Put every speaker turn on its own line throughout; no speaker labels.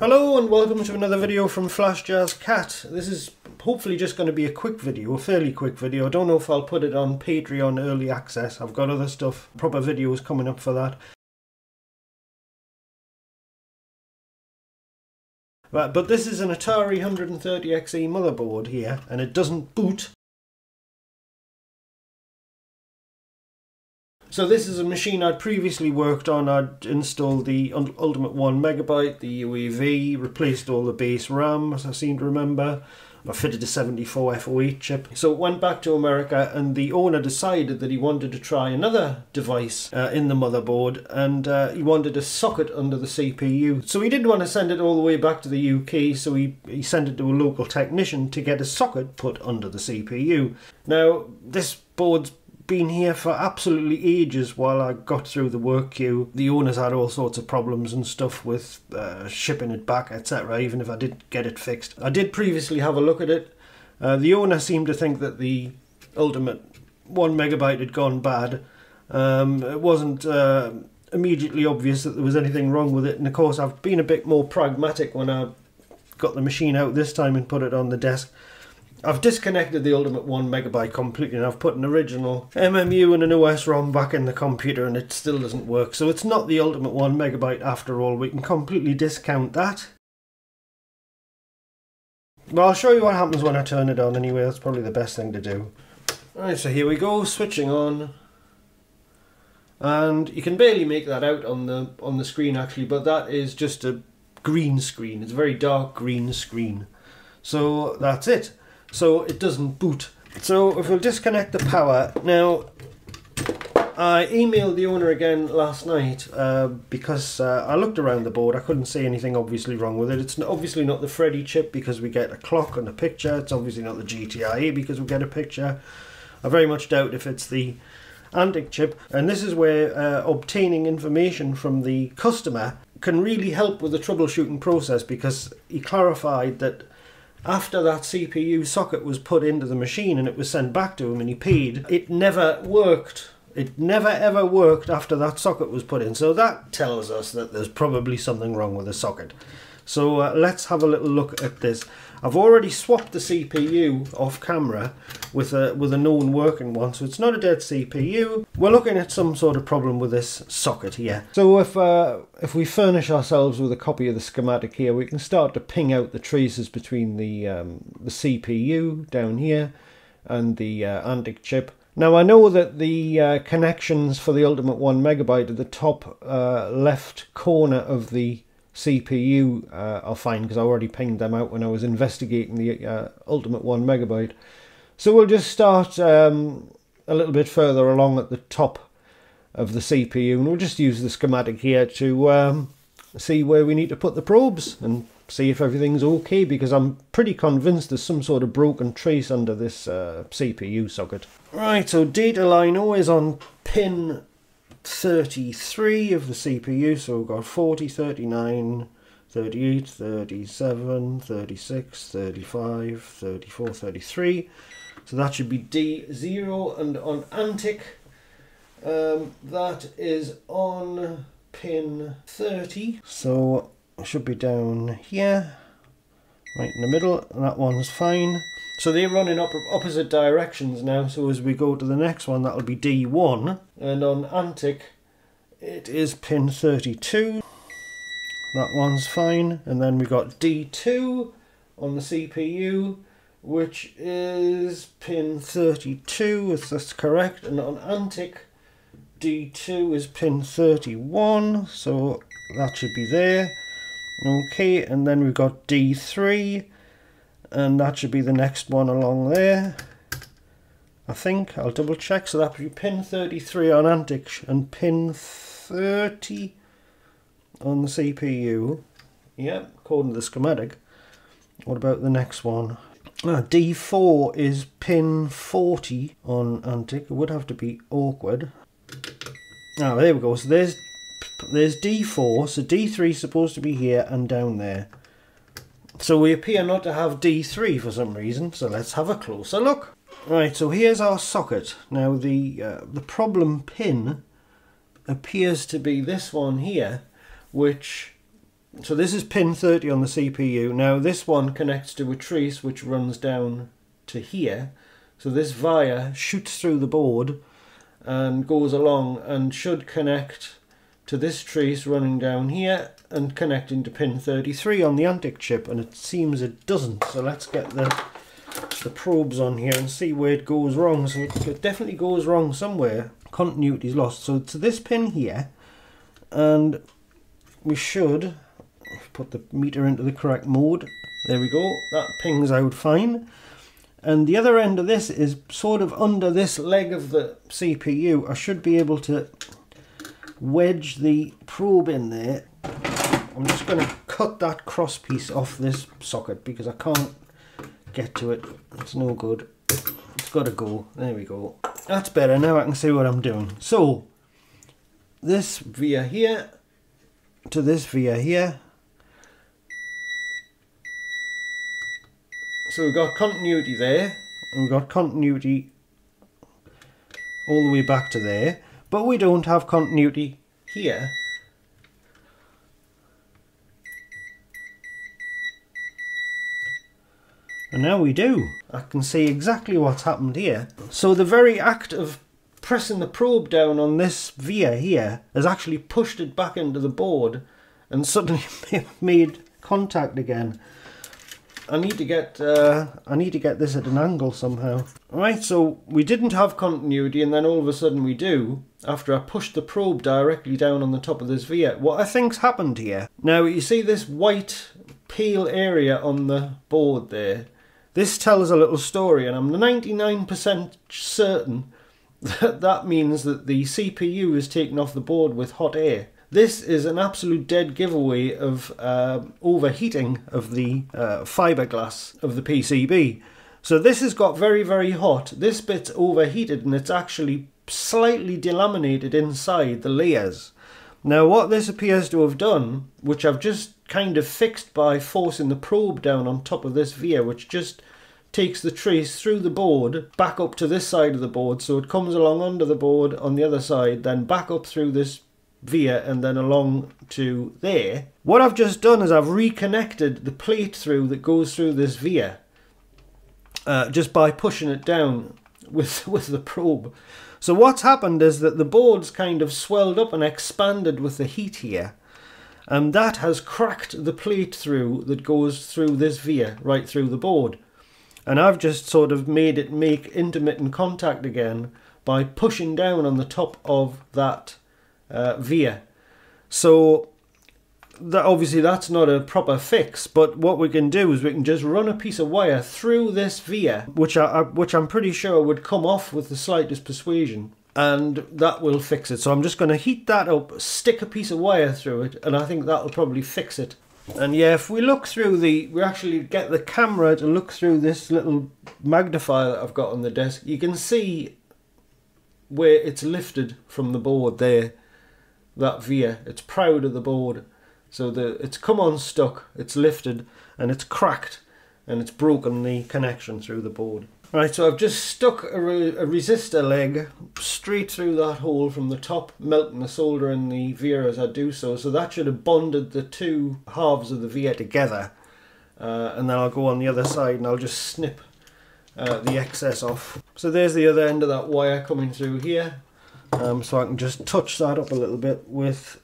Hello and welcome to another video from Flash Jazz Cat. This is hopefully just going to be a quick video, a fairly quick video. I don't know if I'll put it on Patreon early access. I've got other stuff, proper videos coming up for that. But this is an Atari 130XE motherboard here and it doesn't boot So this is a machine I'd previously worked on. I'd installed the Ultimate 1 megabyte, the UAV, replaced all the base RAM, as I seem to remember. I fitted a 74 F08 chip. So it went back to America and the owner decided that he wanted to try another device uh, in the motherboard and uh, he wanted a socket under the CPU. So he didn't want to send it all the way back to the UK so he, he sent it to a local technician to get a socket put under the CPU. Now this board's been here for absolutely ages while I got through the work queue. The owners had all sorts of problems and stuff with uh, shipping it back, etc., even if I did get it fixed. I did previously have a look at it. Uh, the owner seemed to think that the Ultimate 1 megabyte had gone bad. Um, it wasn't uh, immediately obvious that there was anything wrong with it, and of course, I've been a bit more pragmatic when I got the machine out this time and put it on the desk. I've disconnected the Ultimate 1 megabyte completely and I've put an original MMU and an OS ROM back in the computer and it still doesn't work. So it's not the Ultimate 1 megabyte after all. We can completely discount that. Well, I'll show you what happens when I turn it on anyway. That's probably the best thing to do. Alright, so here we go, switching on. And you can barely make that out on the on the screen actually, but that is just a green screen. It's a very dark green screen. So that's it so it doesn't boot. So if we'll disconnect the power, now I emailed the owner again last night uh, because uh, I looked around the board. I couldn't see anything obviously wrong with it. It's obviously not the FREDDIE chip because we get a clock and a picture. It's obviously not the GTIA because we get a picture. I very much doubt if it's the Antic chip. And this is where uh, obtaining information from the customer can really help with the troubleshooting process because he clarified that after that CPU socket was put into the machine and it was sent back to him and he peed, it never worked. It never ever worked after that socket was put in. So that tells us that there's probably something wrong with the socket. So uh, let's have a little look at this. I've already swapped the CPU off camera with a with a known working one, so it's not a dead CPU. We're looking at some sort of problem with this socket here. So if uh, if we furnish ourselves with a copy of the schematic here, we can start to ping out the traces between the um, the CPU down here and the uh, Antic chip. Now I know that the uh, connections for the Ultimate 1 megabyte at the top uh, left corner of the CPU uh, are fine because I already pinged them out when I was investigating the uh, Ultimate 1 megabyte. So we'll just start um, a little bit further along at the top of the CPU and we'll just use the schematic here to um, see where we need to put the probes and see if everything's okay because I'm pretty convinced there's some sort of broken trace under this uh, CPU socket. Right, so data line always on pin 33 of the CPU, so we've got 40, 39, 38, 37, 36, 35, 34, 33. So that should be D0 and on Antic um, that is on pin 30. So should be down here, right in the middle, and that one's fine. So they run in op opposite directions now, so as we go to the next one, that'll be D1. And on Antic, it is pin 32. That one's fine. And then we've got D2 on the CPU, which is pin 32, if that's correct. And on Antic, D2 is pin 31, so that should be there. Okay, and then we've got D3 and that should be the next one along there I think. I'll double check. So that would be pin 33 on Antic and pin 30 on the CPU yep according to the schematic. What about the next one? Ah, D4 is pin 40 on Antic. It would have to be awkward. Ah there we go. So there's there's D4 so D3 is supposed to be here and down there so we appear not to have D3 for some reason, so let's have a closer look. Right, so here's our socket. Now the, uh, the problem pin appears to be this one here, which So this is pin 30 on the CPU. Now this one connects to a trace which runs down to here. So this via shoots through the board and goes along and should connect to this trace running down here and connecting to pin 33 on the Antic chip and it seems it doesn't. So let's get the, the probes on here and see where it goes wrong. So it, it definitely goes wrong somewhere. Continuity is lost. So to this pin here and we should put the meter into the correct mode. There we go, that pings out fine. And the other end of this is sort of under this leg of the CPU. I should be able to wedge the probe in there. I'm just going to cut that cross piece off this socket because I can't get to it. It's no good. It's got to go. There we go. That's better. Now I can see what I'm doing. So, this via here to this via here So we've got continuity there, and we've got continuity all the way back to there, but we don't have continuity here. And now we do. I can see exactly what's happened here. So the very act of pressing the probe down on this via here has actually pushed it back into the board and suddenly made contact again. I need to get uh, I need to get this at an angle somehow. Right, so we didn't have continuity and then all of a sudden we do after I pushed the probe directly down on the top of this via. What I think's happened here. Now you see this white peel area on the board there. This tells a little story and I'm 99% certain that that means that the CPU is taken off the board with hot air. This is an absolute dead giveaway of uh, overheating of the uh, fiberglass of the PCB. So this has got very, very hot. This bit's overheated and it's actually slightly delaminated inside the layers. Now what this appears to have done, which I've just kind of fixed by forcing the probe down on top of this via, which just takes the trace through the board back up to this side of the board so it comes along under the board on the other side then back up through this via and then along to there. What I've just done is I've reconnected the plate through that goes through this via uh, just by pushing it down with, with the probe. So what's happened is that the board's kind of swelled up and expanded with the heat here. And that has cracked the plate through that goes through this via right through the board. And I've just sort of made it make intermittent contact again by pushing down on the top of that uh, via. So that obviously that's not a proper fix, but what we can do is we can just run a piece of wire through this via, which I, which I'm pretty sure would come off with the slightest persuasion, and that will fix it. So I'm just going to heat that up, stick a piece of wire through it, and I think that'll probably fix it. And yeah, if we look through the, we actually get the camera to look through this little magnifier that I've got on the desk, you can see where it's lifted from the board there that via. It's proud of the board. So the it's come unstuck, it's lifted, and it's cracked, and it's broken the connection through the board. Right, so I've just stuck a, re a resistor leg straight through that hole from the top, melting the solder in the via as I do so. So that should have bonded the two halves of the via together. Uh, and then I'll go on the other side and I'll just snip uh, the excess off. So there's the other end of that wire coming through here um, so I can just touch that up a little bit with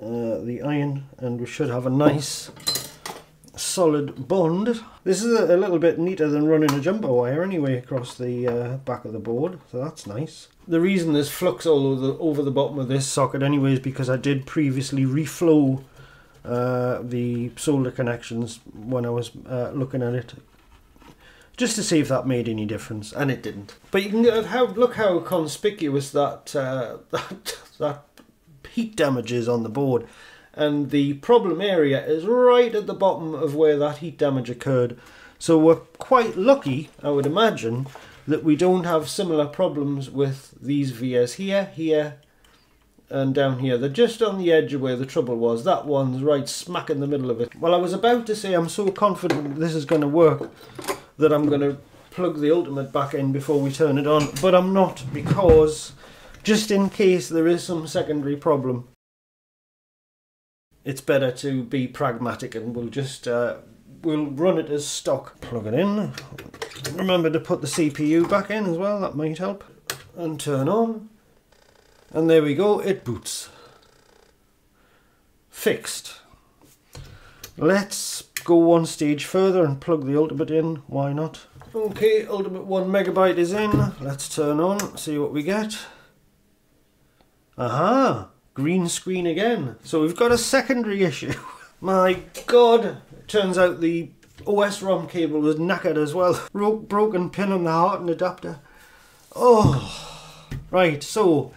uh, the iron and we should have a nice solid bond. This is a, a, little bit neater than running a jumper wire anyway across the uh, back of the board, so that's nice. The reason there's flux all over the, over the bottom of this socket anyway is because I did previously reflow uh, the solder connections when I was uh, looking at it just to see if that made any difference, and it didn't. But you can how look how conspicuous that uh, that that heat damage is on the board, and the problem area is right at the bottom of where that heat damage occurred. So we're quite lucky, I would imagine, that we don't have similar problems with these vias here, here, and down here. They're just on the edge of where the trouble was. That one's right smack in the middle of it. Well, I was about to say I'm so confident this is going to work that I'm going to plug the ultimate back in before we turn it on, but I'm not because just in case there is some secondary problem. it's better to be pragmatic and we'll just uh, we'll run it as stock. Plug it in. Remember to put the CPU back in as well, that might help. And turn on. And there we go, it boots. Fixed. Let's go one stage further and plug the Ultimate in, why not? Okay, Ultimate 1 megabyte is in. Let's turn on, see what we get. Aha! Green screen again. So we've got a secondary issue. My god! Turns out the OS ROM cable was knackered as well. Broke, broken pin on the Harting adapter. Oh! Right, so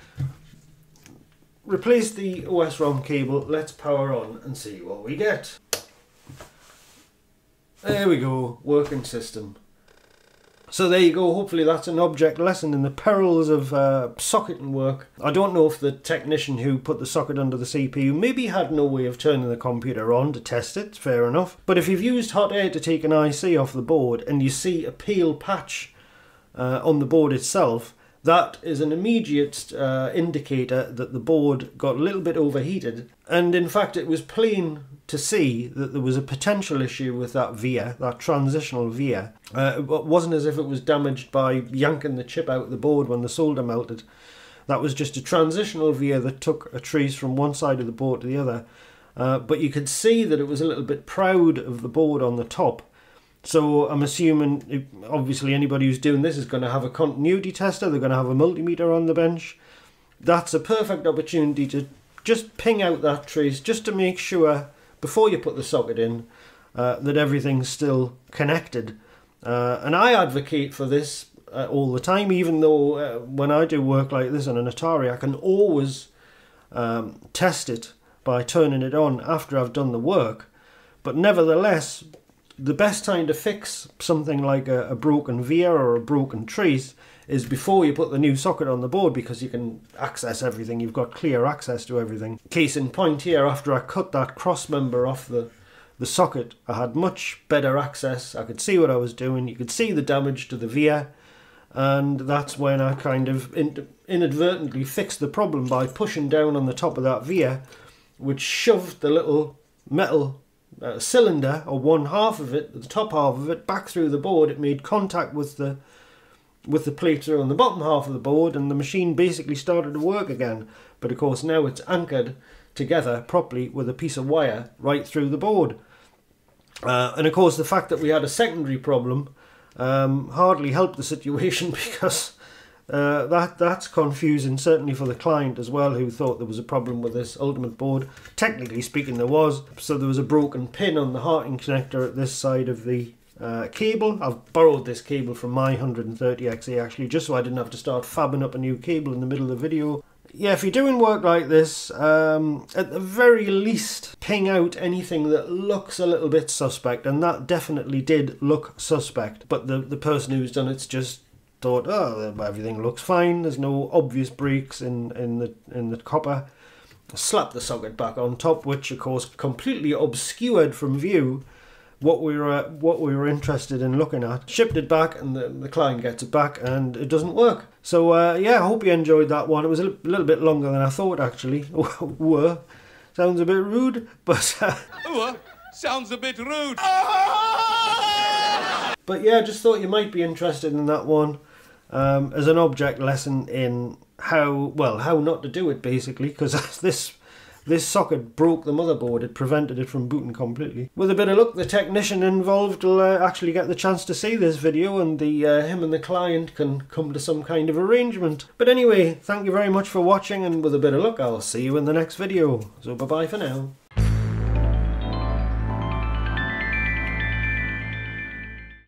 replace the OS ROM cable. Let's power on and see what we get. There we go, working system. So there you go, hopefully that's an object lesson in the perils of uh, socketing work. I don't know if the technician who put the socket under the CPU maybe had no way of turning the computer on to test it, fair enough. But if you've used hot air to take an IC off the board and you see a peel patch uh, on the board itself, that is an immediate uh, indicator that the board got a little bit overheated and in fact it was plain to see that there was a potential issue with that via, that transitional via. Uh, it wasn't as if it was damaged by yanking the chip out of the board when the solder melted. That was just a transitional via that took a trace from one side of the board to the other. Uh, but you could see that it was a little bit proud of the board on the top. So I'm assuming, obviously, anybody who's doing this is going to have a continuity tester. They're going to have a multimeter on the bench. That's a perfect opportunity to just ping out that trace just to make sure before you put the socket in uh, that everything's still connected. Uh, and I advocate for this uh, all the time, even though uh, when I do work like this on an Atari, I can always um, test it by turning it on after I've done the work. But nevertheless, the best time to fix something like a, a broken via or a broken trace is before you put the new socket on the board because you can access everything. You've got clear access to everything. Case in point here, after I cut that cross member off the, the socket, I had much better access. I could see what I was doing. You could see the damage to the via. And that's when I kind of in, inadvertently fixed the problem by pushing down on the top of that via, which shoved the little metal uh, cylinder, or one half of it, the top half of it, back through the board. It made contact with the with the plates on the bottom half of the board and the machine basically started to work again. But of course now it's anchored together properly with a piece of wire right through the board. Uh, and of course the fact that we had a secondary problem um, hardly helped the situation because uh, that that's confusing certainly for the client as well who thought there was a problem with this ultimate board. Technically speaking there was, so there was a broken pin on the Harting connector at this side of the uh, cable. I've borrowed this cable from my 130XE actually, just so I didn't have to start fabbing up a new cable in the middle of the video. Yeah, if you're doing work like this, um, at the very least, ping out anything that looks a little bit suspect, and that definitely did look suspect. But the, the person who's done it's just thought, oh, everything looks fine. There's no obvious breaks in, in the in the copper. Slap the socket back on top, which of course completely obscured from view what we were what we were interested in looking at. Shipped it back, and the, the client gets it back, and it doesn't work. So uh, yeah, I hope you enjoyed that one. It was a little bit longer than I thought actually. Were sounds a bit rude, but uh,
sounds a bit rude.
but yeah, I just thought you might be interested in that one um, as an object lesson in how well how not to do it basically because this this socket broke the motherboard, it prevented it from booting completely. With a bit of luck, the technician involved will uh, actually get the chance to see this video and the uh, him and the client can come to some kind of arrangement. But anyway, thank you very much for watching and with a bit of luck, I'll see you in the next video. So bye bye for now.